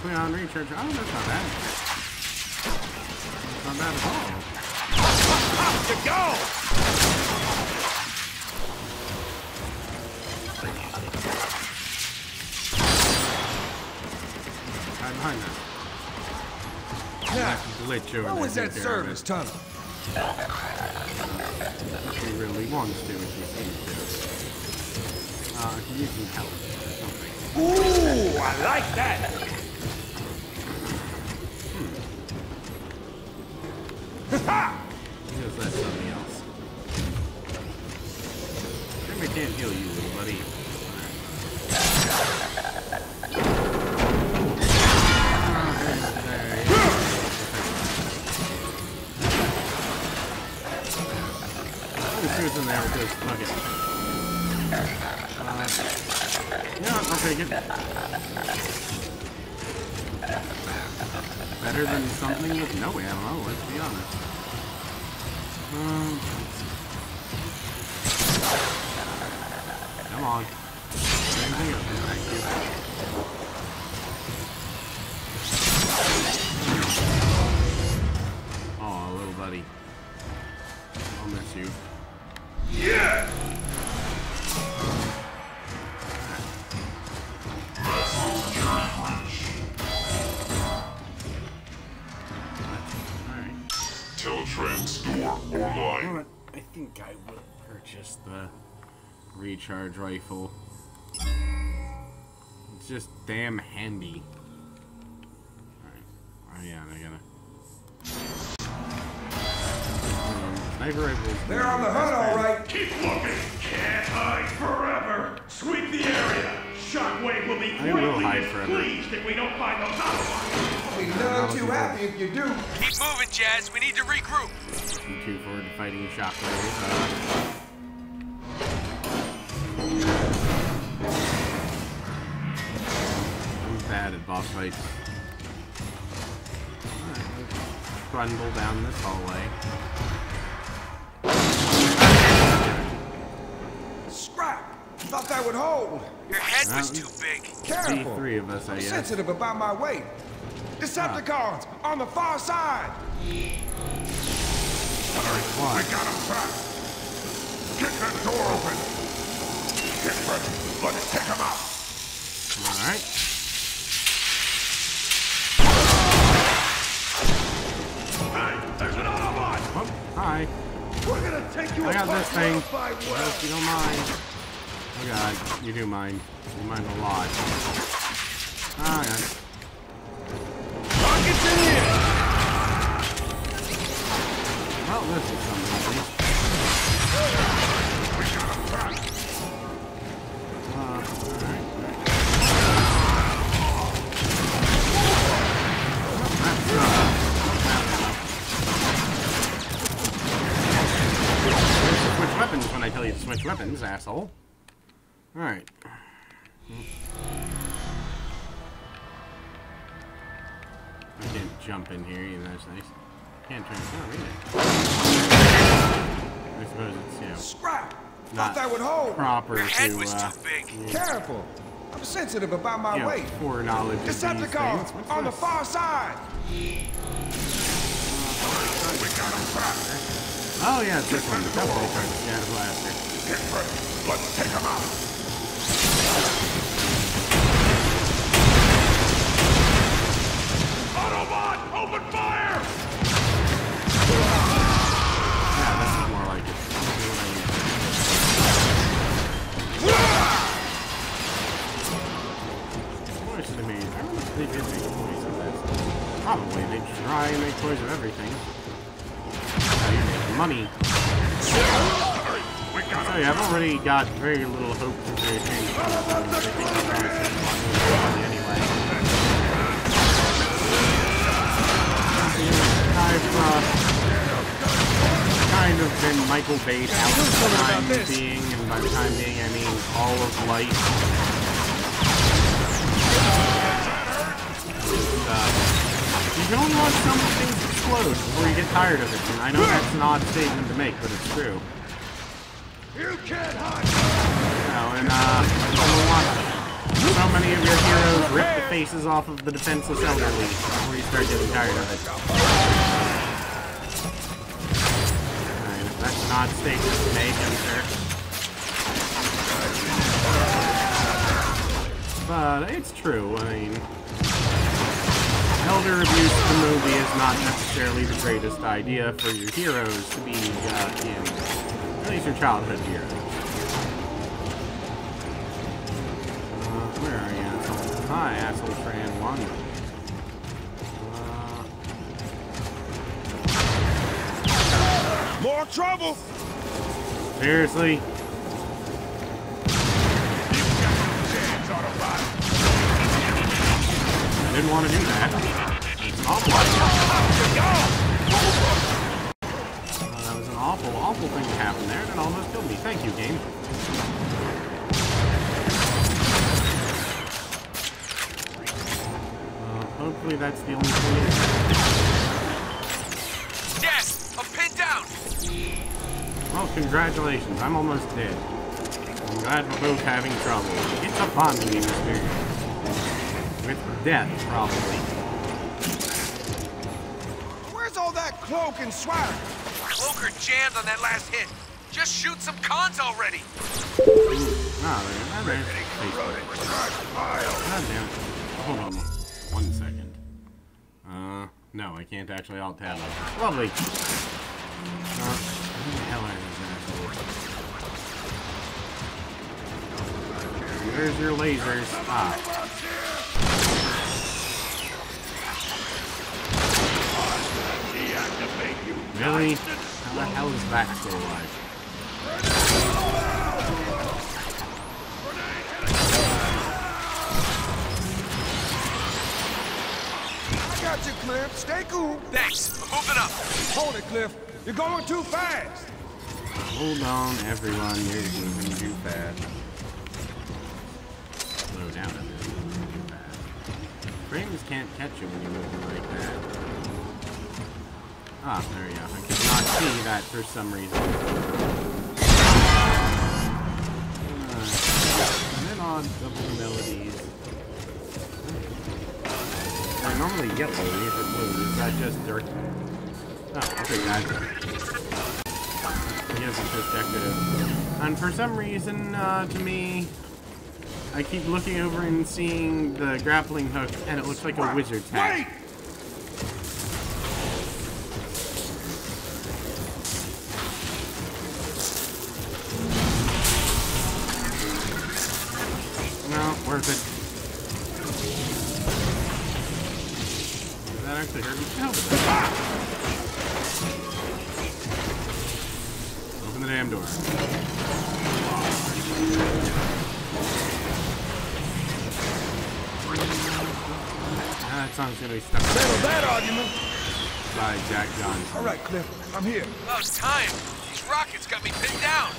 quickly on recharge. Oh, that's not bad. That's not bad at all. Up you go! Right behind us. Yeah. Glitch over What was that take care of service tunnel? She really wants to, and she seems to. Uh, can use some help or something. Ooh, I like that. Ha! Because that's something else. I can't heal you, little buddy. Better than something with no ammo, let's be honest. Um, come on. Oh, little buddy. I'll miss you. Online. I think I will purchase the recharge rifle. It's just damn handy. Alright. Oh yeah, I gotta. Um, sniper rifles. They're on the hunt, all right. Keep looking. Can't hide forever. Sweep the area. Shockwave will be greatly hide forever. displeased if we don't find those other ones. I'll be none too happy if you do. Keep moving, Jazz. We need to regroup. Looking too forward to fighting shockwaves. Uh, I'm bad at boss fights. Alright, trundle down this hallway. Scrap. Thought that would hold. Your head was Um, too big. The Careful. three of us, I I'm guess. sensitive about my weight. Decepticons on the far side. I got him trapped. Get that door open. Get ready. Let's take him out. Alright. Hey, there's. Oh, hi. We're gonna take you out. I got this thing. I hope you don't mind. Oh god, you do mind. You mind a lot. Ah, yeah. Asshole. Alright. I can't jump in here, even though it's nice. Can't turn on either. I suppose it's, you know, Scrap. not Thought that would hold. proper Your head to, was uh, too big. Careful. I'm sensitive about my you know, weight. these things. Decepticons on the far side. Oh Oh, yeah, it's this one. The Definitely trying to scan blaster. Get ready. Let's take him out. Autobot, open fire. Yeah, this is more like it. Of the maze. I wonder if they did make voice of this. Probably. They try and make toys of everything. Money. We got So him. yeah, I've already got very little hope for their change. Money anyway. I've uh, kind of been Michael Bay out of the time being, and by the time being I mean all of life. Uh, you can only watch some things explode before you get tired of it, and I know that's an odd statement to make, but it's true. You can't hide. You know, and uh, don't watch so many of your heroes rip the faces off of the defenseless elderly before you start getting tired of it. Alright, if that's not statement to make, I'm sure. But it's true, I mean... Elder abuse in the movie is not necessarily the greatest idea for your heroes to be, uh, know, at least your childhood heroes. Uh, where are you, asshole? Hi, asshole Tran 1. Uh, More trouble! seriously? Hands on a body. I didn't want to do that. Uh, that was an awful, awful thing to happen there, and it almost killed me. Thank you, game. Hopefully that's the only thing. I'm pinned down. Well, congratulations. I'm almost dead. I'm glad we're both having trouble. It's a bonding experience. With death, probably. Cloak and swag? Cloaker jammed on that last hit. Just shoot some cons already. Ah, there, there, there's Facebook. God damn it. Hold on one second. Uh, no, I can't actually alt tab it. Lovely. Uh, who the hell are these assholes? Where's your lasers? Ah. Really? How the hell is that still alive? I got you, Cliff. Stay cool. Thanks. I'm moving up. Hold it, Cliff. You're going too fast. Hold on, everyone. You're moving too fast. Slow down a bit. Too fast. Frames can't catch you when you're moving like that. Ah, there we go. I could not see that for some reason. Uh, and then on double melodies. I normally one if it blue. Is that just dirt? Oh, I'll take that. He has a perspective. And for some reason, uh, to me, I keep looking over and seeing the grappling hook, and it looks like a wizard tag. Actually hurt Open the damn door. Ah, that song's gonna be stuck Settle that argument. by Jack Johnson. All right, Cliff. I'm here. About time. These rockets got me pinned down.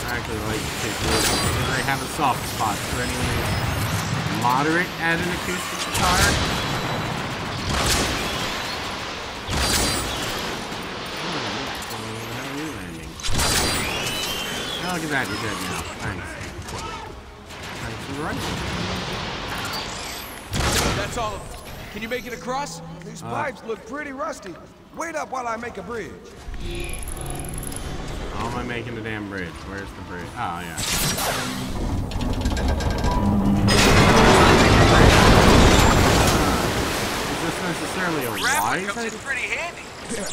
I actually like particularly because I have a soft spot for anyone who's moderate at an acoustic guitar. Oh, look at that, you're dead now. Thanks. Thanks for the. That's all of them. Can you make it across? These uh, pipes look pretty rusty. Wait up while I make a bridge. How am I making the damn bridge? Where's the bridge? Oh, yeah. A Grappler wise comes in pretty handy. Yeah.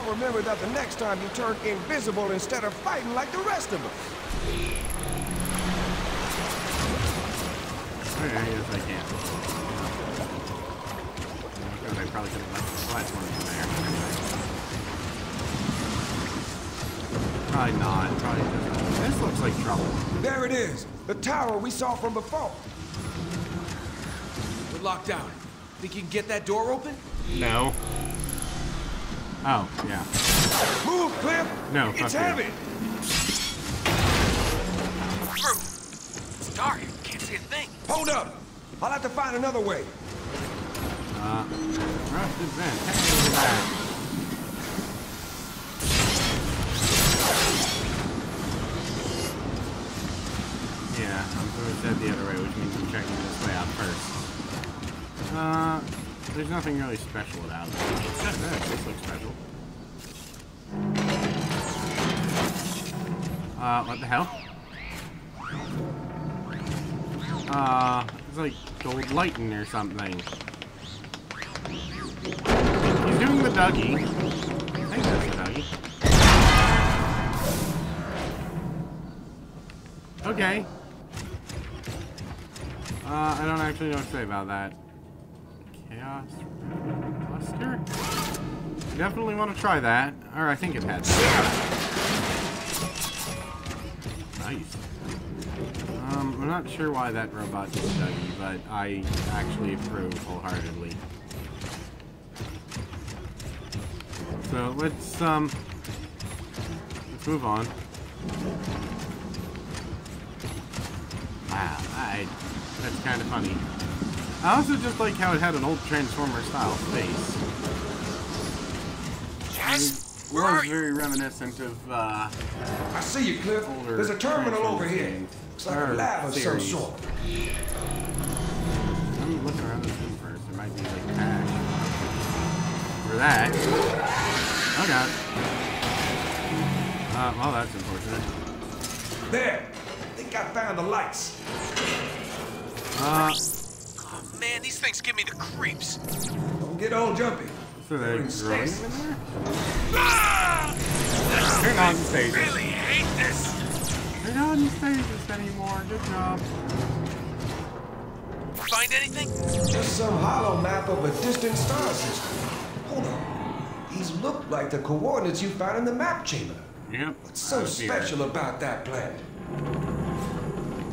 I'll remember that the next time you turn invisible instead of fighting like the rest of us. Okay, yes, I can. God, I probably could have left the platform in there. Probably not. Probably doesn't. This looks like trouble. There it is. The tower we saw from before. We're locked down. Think you can get that door open? No. Oh, yeah. Move, Cliff. No, It's fuck you. heavy. Through. It's dark. Can't see a thing. Hold up. I'll have to find another way. Uh, rusted vent. Hey, look. Yeah, I'm going to head the other way, which means I'm checking this way out first. Uh, there's nothing really special about it. This. This looks special. Uh, what the hell? Uh, it's like gold lightning or something. He's doing the Dougie. I think that's the Dougie. Okay. Uh, I don't actually know what to say about that. Chaos cluster? Definitely want to try that. Or I think it had. Nice. Um, I'm not sure why that robot is Dougie, but I actually approve wholeheartedly. So let's um let's move on. Wow, I that's kind of funny. I also just like how it had an old Transformer style face. Yes? It Where was are you? very reminiscent of uh, I see you, Cliff. There's a terminal over here. Looks like a lab of some sort. I'm looking around this room first. There might be like cash. For that. Oh god. Uh, well, that's unfortunate. There. I think I found the lights. Uh, man, these things give me the creeps. Don't get all jumpy. so they're We're in growing space. in there? Ah! They're not in stages. Really hate this. They're not in stages anymore. Good job. Find anything? Just some hollow map of a distant star system. Hold on. These look like the coordinates you found in the map chamber. Yep. What's so I see it. special about that planet?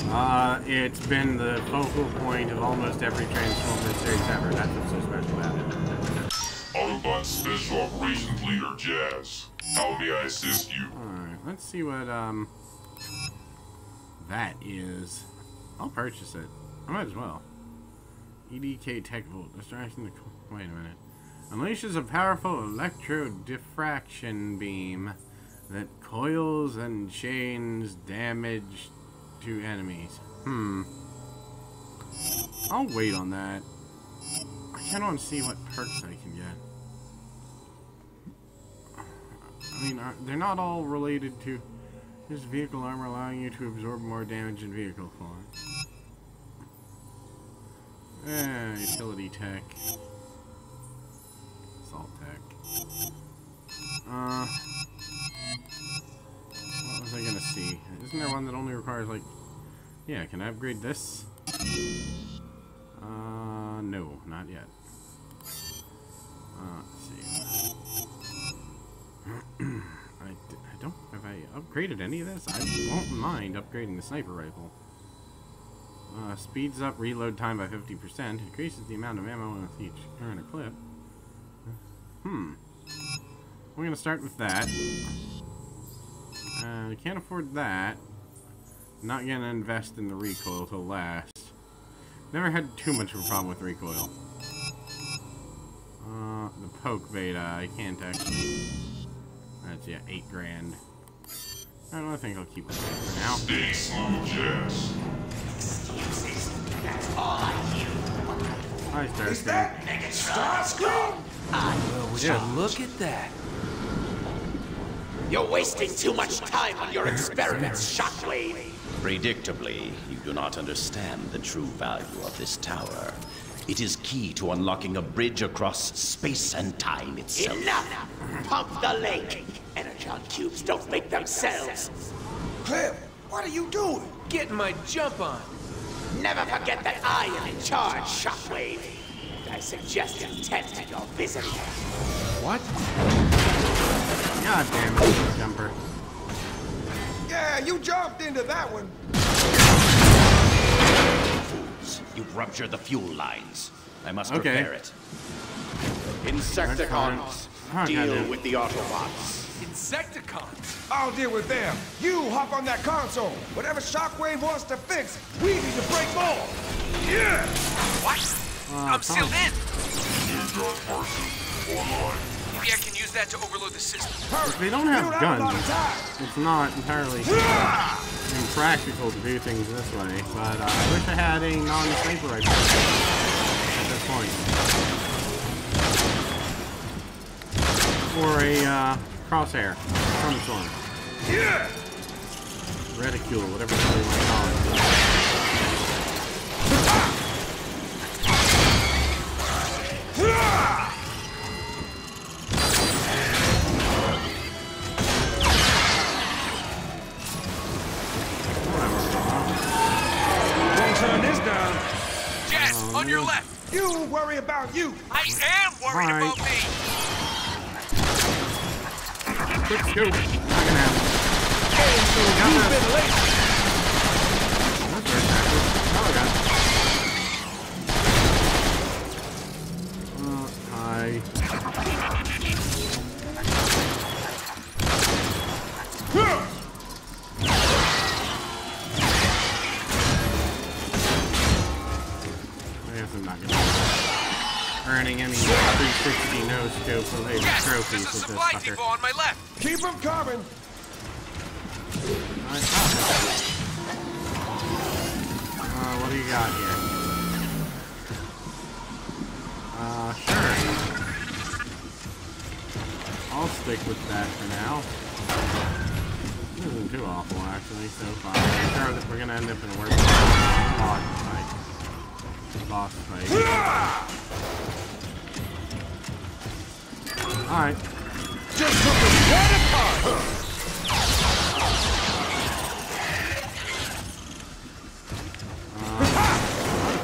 Uh, it's been the focal point of almost every Transformers series ever. That's what's so special about it. Autobot Special Operations Leader Jazz. How may I assist you? Alright, let's see what, um, that is. I'll purchase it. I might as well. EDK Tech Volt. Distraction the... Wait a minute. Unleashes a powerful electro diffraction beam that coils and chains damage to enemies. Hmm. I'll wait on that. I kind of want to see what perks I can get. I mean, they're not all related to this vehicle armor allowing you to absorb more damage in vehicle form. Eh, utility tech. Salt tech. Uh, was I gonna see? Isn't there one that only requires like, yeah, can I upgrade this? Uh, no, not yet. Uh, let's see. I, I don't have I upgraded any of this. I won't mind upgrading the sniper rifle. Uh, speeds up reload time by 50%, increases the amount of ammo with each current clip. Hmm. We're gonna start with that. Uh, we can't afford that. Not gonna invest in the recoil till last. Never had too much of a problem with recoil. Uh, the poke beta, I can't actually. That's yeah, eight grand. I don't think I'll keep that for now. Stay smooth, Jazz. Hi, Starscream. Is that Starscream? Would you look at that? You're wasting too much time on your experiments, Shockwave. Predictably, you do not understand the true value of this tower. It is key to unlocking a bridge across space and time itself. Enough! Pump the lake. Energon cubes don't make themselves. Cliff, what are you doing? Getting my jump on. Never forget that I am in charge, Shockwave. And I suggest you tend to your visitor. What? God damn it, jumper. Yeah, you jumped into that one. Fools, you've ruptured the fuel lines. I must Okay. repair it. Insecticons, Oh, deal with the Autobots. Insecticons. I'll deal with them. You hop on that console. Whatever Shockwave wants to fix, we need to break more. Yeah! What? I'm sealed in. Neutron Parsons, online. Maybe I can use that to overload the system. If they don't have don't have a lot guns, it's not entirely Ah! practical to do things this way, but uh, I wish I had a non-sniper rifle at this point. Or a uh, crosshair of some sort. Yeah! Reticule, whatever the you want to call it. On your left. You worry about you. I am worried Alright. about me. Quick scoop. Not gonna happen. You've been late. That's very practical. Oh, I got it. Hi. I guess I'm not gonna be earning any 360 no scope related Jazz, trophies there's a with this supply fucker. depot on my left. Keep them coming. Uh, what do you got here? Uh, sure. I'll stick with that for now. This isn't too awful, actually, so far. I'm sure that we're gonna end up in a worse boss fight. Boss fight. Alright. Just took them right apart.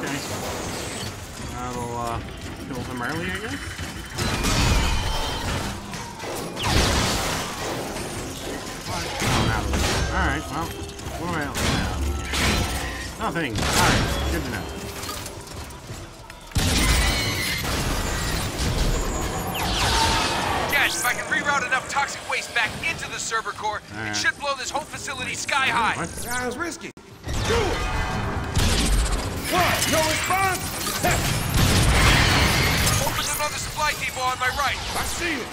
Okay. That'll, uh, kill them early, I guess? Alright, well, what else now? Nothing. Alright, good to know. Jazz, if I can reroute enough toxic waste back into the server core, Alright. it should blow this whole facility sky high. What? Sounds risky. Do it. What? No response? Open another supply depot on my right. I see it.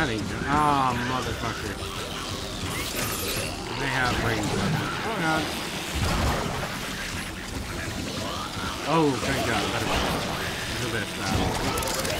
That ain't. Ah, motherfucker. They have weapons. Oh god. Oh, thank god. Better do this battle.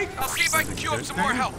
Wait. I'll see if I can queue up some more help.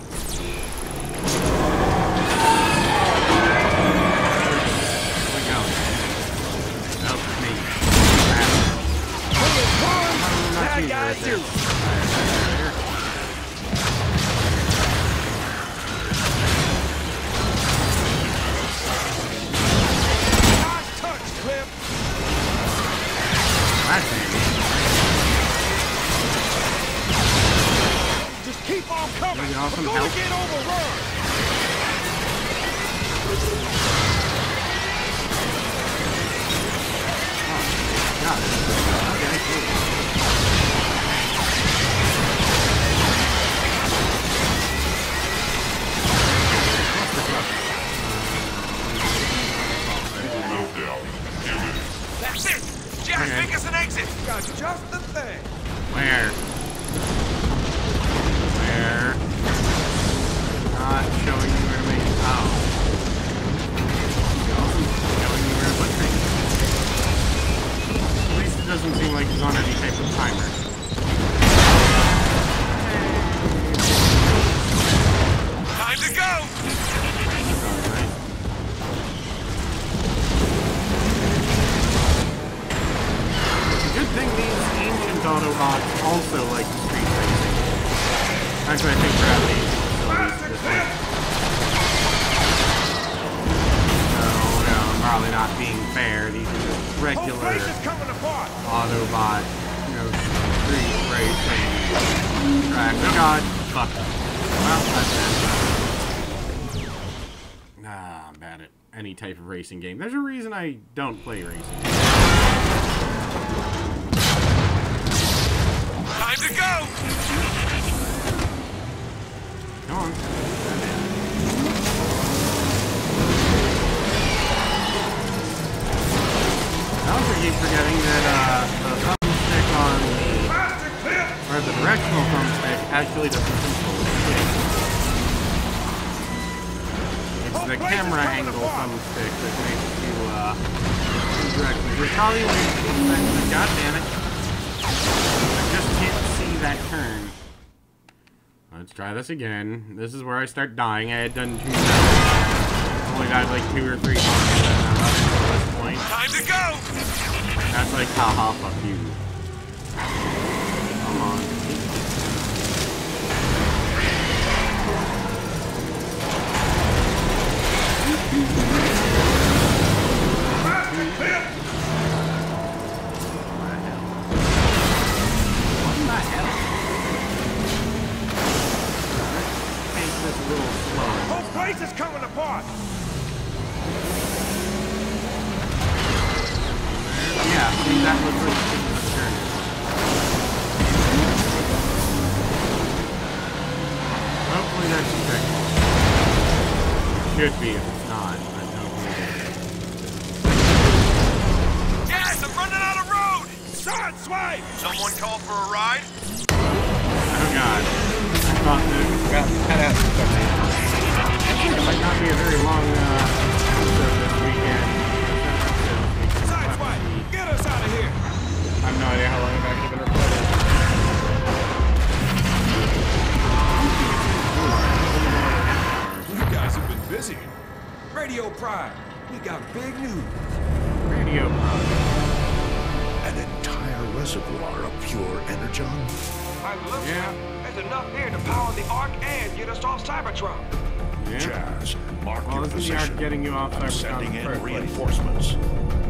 Got just the thing. Where? Probably not being fair. These are just regular place is coming apart. Autobot, you know, street racing track. Oh god, fuck. Well, that's it. Nah, I'm bad at any type of racing game. There's a reason I don't play racing. Time to go! Come on. I also keep forgetting that uh, the thumbstick on the or the directional thumbstick actually doesn't control the stick. It's the camera angle thumbstick that makes you uh directly. You're probably like, God damn it! I just can't see that turn. Let's try this again. This is where I start dying. I had done two. Only died like two or three times at this point. Time to go! That's like, how half fuck you. Come on. This a little slower. Whole place is coming apart. Yeah, see, that looks Radio. An entire reservoir of pure energon? I love Yeah. There's enough here to power the Ark and get us off Cybertron. Yeah. Jazz, mark Well, your isn't the position. Ark getting you off I'm Cybertron sending in the in place? reinforcements.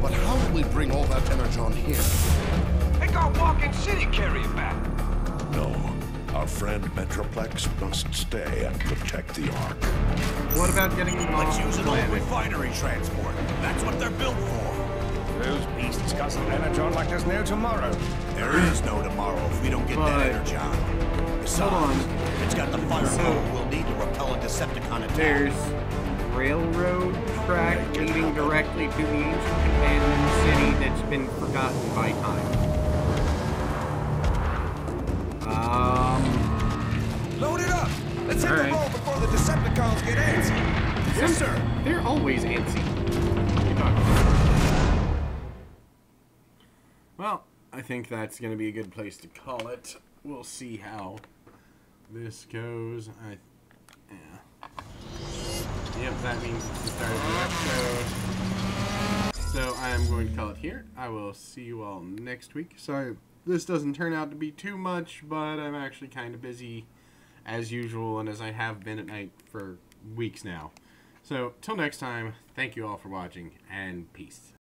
But how do we bring all that energon here? They got Walking City carrying it back. No. Our friend Metroplex must stay and protect the Ark. What about getting the Let's use an old refinery transport. That's what they're built for. Those beasts got some energon like there's no tomorrow. There is no tomorrow if we don't get But- that energon. Besides, Hold on. it's got the firepower So- we'll need to repel a Decepticon attack. There's railroad track leading directly to the ancient abandoned city that's been forgotten by time. Um, Load it up. Let's hit All right. the road before the Decepticons get antsy. yes, sir. They're always antsy. I think that's going to be a good place to call it. We'll see how this goes. I, yeah. Yep, that means it's the start of the episode. So I am going to call it here. I will see you all next week. Sorry, this doesn't turn out to be too much, but I'm actually kind of busy as usual, and as I have been at night for weeks now. So, till next time, thank you all for watching, and peace.